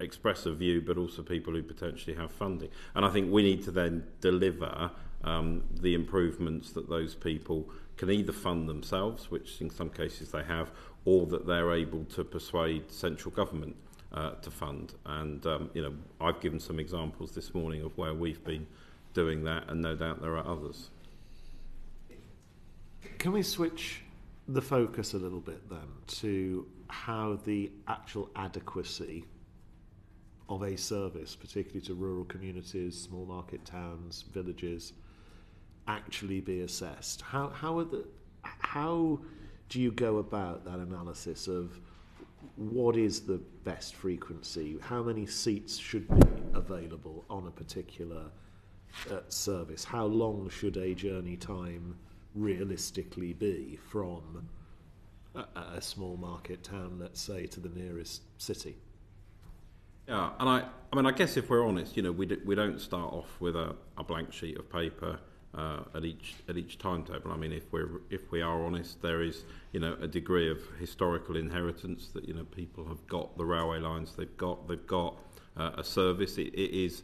Express a view but also people who potentially have funding and I think we need to then deliver um, the improvements that those people can either fund themselves which in some cases they have or that they're able to persuade central government uh, to fund. And um, you know, I've given some examples this morning of where we've been doing that, and no doubt there are others. Can we switch the focus a little bit then to how the actual adequacy of a service, particularly to rural communities, small market towns, villages, actually be assessed? How, how, are the, how do you go about that analysis of what is the best frequency? How many seats should be available on a particular uh, service? How long should a journey time realistically be from a, a small market town, let's say, to the nearest city. Yeah, and I, I mean, I guess if we're honest, you know, we, do, we don't start off with a, a blank sheet of paper uh, at each at each timetable. I mean, if we're if we are honest, there is you know a degree of historical inheritance that you know people have got the railway lines they've got they've got uh, a service. It, it is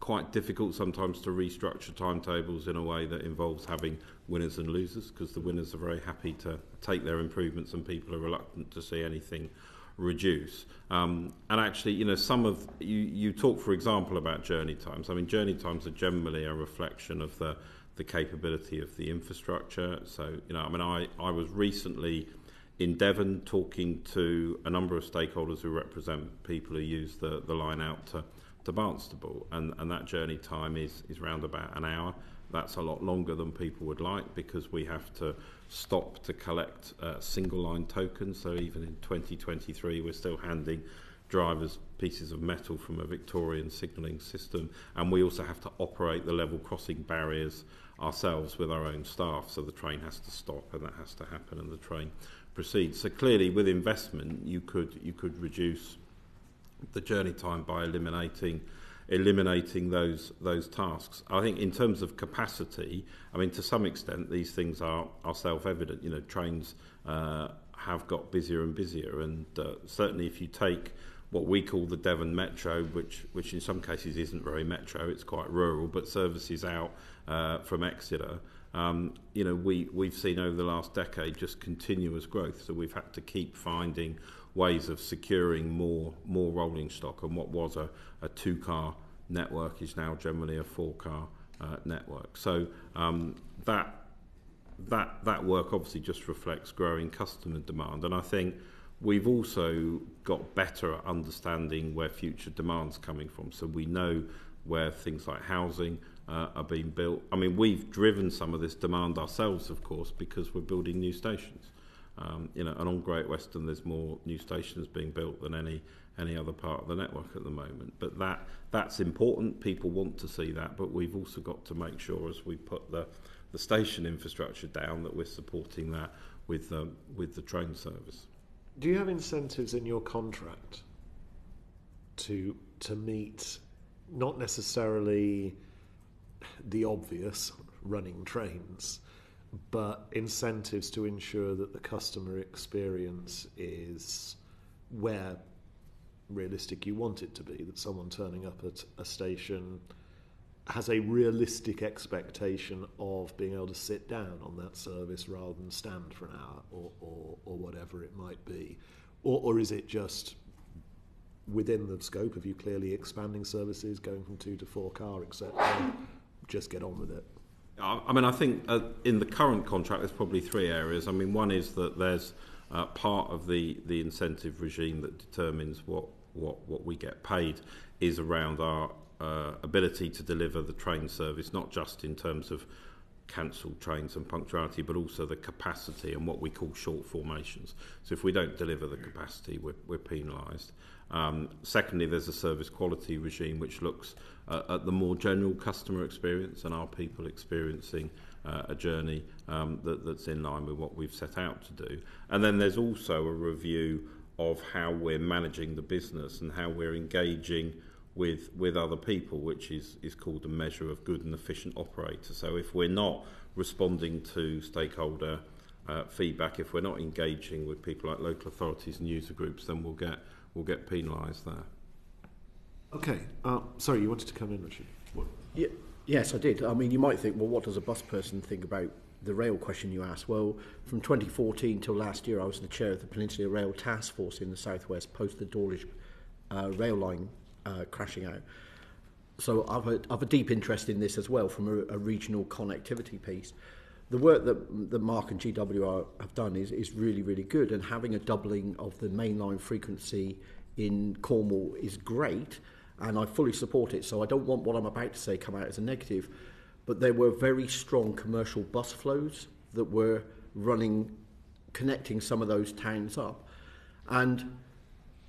quite difficult sometimes to restructure timetables in a way that involves having winners and losers because the winners are very happy to take their improvements and people are reluctant to see anything reduce. Um, and actually, you know, some of you, you talk, for example, about journey times. I mean, journey times are generally a reflection of the the capability of the infrastructure. So, you know, I mean, I, I was recently in Devon talking to a number of stakeholders who represent people who use the, the line out to, to Barnstaple, and, and that journey time is, is around about an hour. That's a lot longer than people would like because we have to stop to collect uh, single line tokens. So even in 2023, we're still handing drivers pieces of metal from a Victorian signalling system. And we also have to operate the level crossing barriers ourselves with our own staff. So the train has to stop and that has to happen and the train proceeds. So clearly with investment, you could, you could reduce the journey time by eliminating eliminating those those tasks. I think in terms of capacity, I mean to some extent these things are are self-evident. You know, trains uh, have got busier and busier, and uh, certainly if you take what we call the Devon Metro, which which in some cases isn't very metro, it's quite rural, but services out uh, from Exeter. Um, you know, we, we've seen over the last decade just continuous growth, so we've had to keep finding ways of securing more more rolling stock. And what was a, a two car network is now generally a four car uh, network. So um, that that that work obviously just reflects growing customer demand, and I think we've also got better at understanding where future demand's coming from. So we know where things like housing uh, are being built. I mean, we've driven some of this demand ourselves, of course, because we're building new stations. Um, you know, and on Great Western, there's more new stations being built than any any other part of the network at the moment. But that that's important. People want to see that, but we've also got to make sure as we put the the station infrastructure down that we're supporting that with um, with the train service. Do you have incentives in your contract to to meet not necessarily the obvious running trains, but incentives to ensure that the customer experience is where realistic you want it to be, that someone turning up at a station has a realistic expectation of being able to sit down on that service rather than stand for an hour or, or, or whatever it might be? Or, or is it just within the scope of you clearly expanding services, going from two to four car, etc.? just get on with it. I mean, I think uh, in the current contract, there's probably three areas. I mean, one is that there's uh, part of the, the incentive regime that determines what, what, what we get paid is around our uh, ability to deliver the train service, not just in terms of cancelled trains and punctuality, but also the capacity and what we call short formations. So if we don't deliver the capacity, we're, we're penalised. Um, secondly, there's a service quality regime which looks uh, at the more general customer experience and our people experiencing uh, a journey um, that, that's in line with what we've set out to do. And then there's also a review of how we're managing the business and how we're engaging with with other people, which is is called a measure of good and efficient operator. So if we're not responding to stakeholder uh, feedback, if we're not engaging with people like local authorities and user groups, then we'll get we'll get penalised there. Okay. Uh, sorry, you wanted to come in, Richard. What? Yeah, yes, I did. I mean, you might think, well, what does a bus person think about the rail question you asked? Well, from 2014 till last year, I was the chair of the Peninsula Rail Task Force in the southwest post the Dawlish uh, rail line uh, crashing out. So I've a, I've a deep interest in this as well from a, a regional connectivity piece. The work that, that Mark and GWR have done is, is really, really good, and having a doubling of the mainline frequency in Cornwall is great, and I fully support it. So I don't want what I'm about to say come out as a negative, but there were very strong commercial bus flows that were running, connecting some of those towns up. And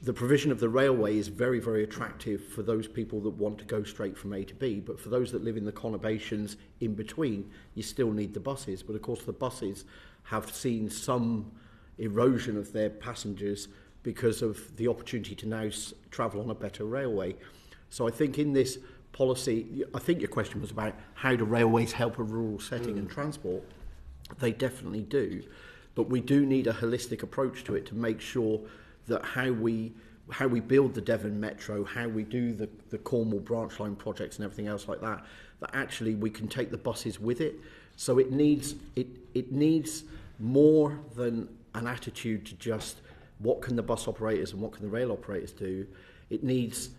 the provision of the railway is very, very attractive for those people that want to go straight from A to B. But for those that live in the conurbations in between, you still need the buses. But of course, the buses have seen some erosion of their passengers' because of the opportunity to now s- travel on a better railway. So I think in this policy, I think your question was about how do railways help a rural setting and mm. transport. They definitely do. But we do need a holistic approach to it to make sure that how we how we build the Devon Metro, how we do the, the Cornwall branch line projects and everything else like that, that actually we can take the buses with it. So it needs it it needs more than an attitude to just what can the bus operators and what can the rail operators do. It needs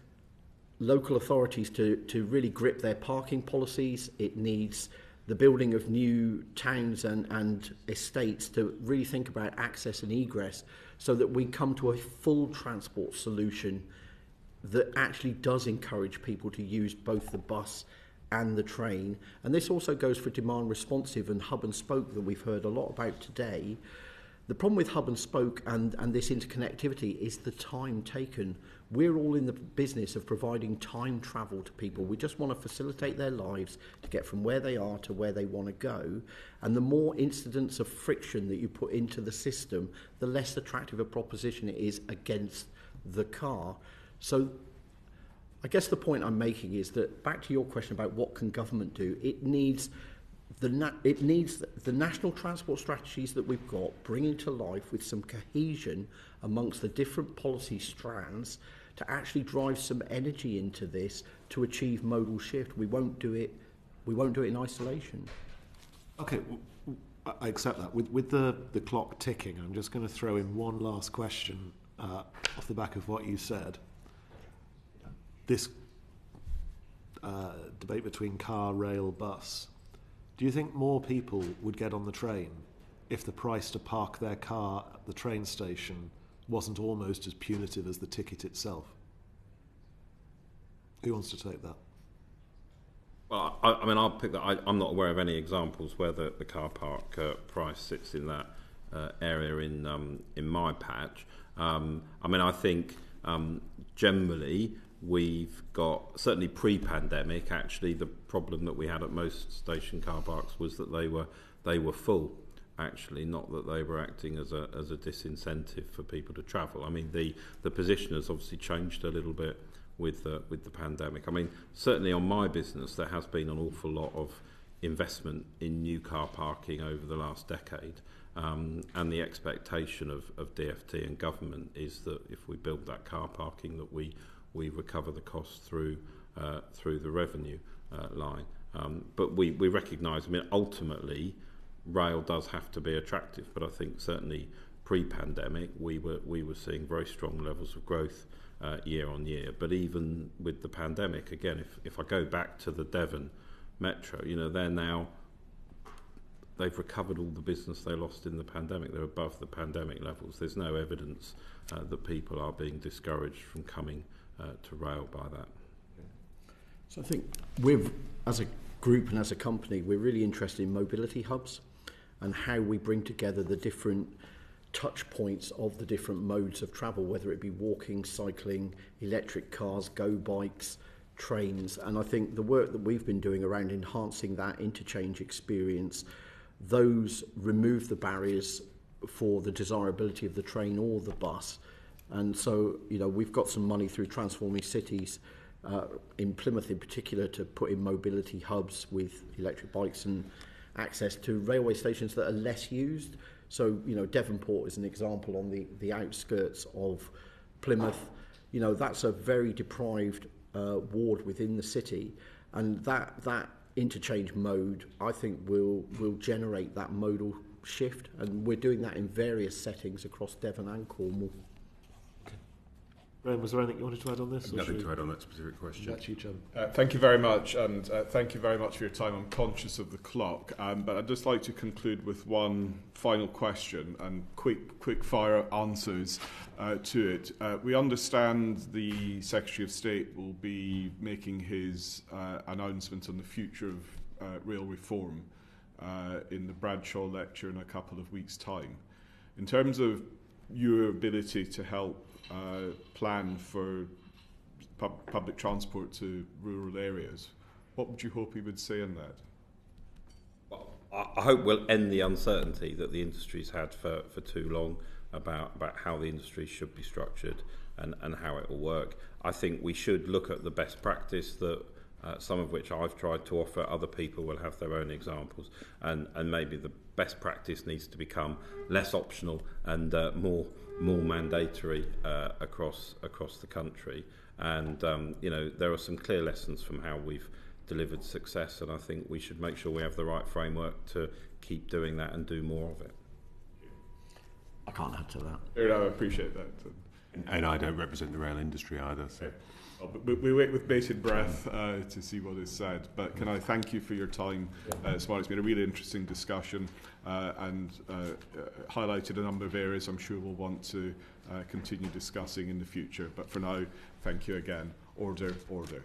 local authorities to, to really grip their parking policies. It needs the building of new towns and, and estates to really think about access and egress so that we come to a full transport solution that actually does encourage people to use both the bus and the train. And this also goes for demand responsive and hub and spoke that we've heard a lot about today. The problem with hub and spoke and, and this interconnectivity is the time taken. We're all in the business of providing time travel to people. We just want to facilitate their lives to get from where they are to where they want to go. And the more incidents of friction that you put into the system, the less attractive a proposition it is against the car. So I guess the point I'm making is that back to your question about what can government do, it needs the na- it needs the national transport strategies that we've got bringing to life with some cohesion amongst the different policy strands to actually drive some energy into this to achieve modal shift. We won't do it. We won't do it in isolation. Okay, I accept that. With, with the, the clock ticking, I'm just going to throw in one last question uh, off the back of what you said. This uh, debate between car, rail, bus. Do you think more people would get on the train if the price to park their car at the train station wasn't almost as punitive as the ticket itself? Who wants to take that? Well, I, I mean, I'll pick that. I, I'm not aware of any examples where the, the car park uh, price sits in that uh, area in um, in my patch. Um, I mean, I think um, generally we've got certainly pre-pandemic. Actually, the problem that we had at most station car parks was that they were they were full. Actually, not that they were acting as a as a disincentive for people to travel. I mean, the the position has obviously changed a little bit with the, with the pandemic. I mean, certainly on my business, there has been an awful lot of investment in new car parking over the last decade. Um, and the expectation of, of DFT and government is that if we build that car parking, that we we recover the cost through uh, through the revenue uh, line. Um, but we, we recognise, I mean, ultimately, rail does have to be attractive. But I think certainly pre-pandemic, we were we were seeing very strong levels of growth uh, year on year. But even with the pandemic, again, if, if I go back to the Devon Metro, you know, they're now, they've recovered all the business they lost in the pandemic. They're above the pandemic levels. There's no evidence uh, that people are being discouraged from coming uh, to rail by that. So I think we've, as a group and as a company, we're really interested in mobility hubs and how we bring together the different touch points of the different modes of travel, whether it be walking, cycling, electric cars, go bikes, trains. And I think the work that we've been doing around enhancing that interchange experience, those remove the barriers for the desirability of the train or the bus And so, you know, we've got some money through Transforming Cities uh, in Plymouth in particular to put in mobility hubs with electric bikes and access to railway stations that are less used. So, you know, Devonport is an example on the, the outskirts of Plymouth. You know, that's a very deprived uh, ward within the city. And that, that interchange mode, I think, will, will generate that modal shift. And we're doing that in various settings across Devon and Cornwall. Graham, was there anything you wanted to add on this? or Nothing to add on that specific question. That's you, John. Uh, thank you very much, and uh, thank you very much for your time. I'm conscious of the clock, um, but I'd just like to conclude with one final question and quick, quick fire answers uh, to it. Uh, we understand the Secretary of State will be making his uh, announcement on the future of uh, rail reform uh, in the Bradshaw lecture in a couple of weeks' time. In terms of your ability to help uh, plan for pub- public transport to rural areas, what would you hope he would say in that? Well, I, hope we'll end the uncertainty that the industry's had for, for too long about, about how the industry should be structured and, and how it will work. I think we should look at the best practice that uh, some of which I've tried to offer, other people will have their own examples, and, and maybe the best practice needs to become less optional and uh, more more mandatory uh, across across the country. And um, you know there are some clear lessons from how we've delivered success, and I think we should make sure we have the right framework to keep doing that and do more of it. I can't add to that. I appreciate that. And I don't represent the rail industry either. So. We, we wait with bated breath uh, to see what is said. But can I thank you for your time uh, this morning? It's been a really interesting discussion uh, and uh, uh, highlighted a number of areas I'm sure we'll want to uh, continue discussing in the future. But for now, thank you again. Order, order.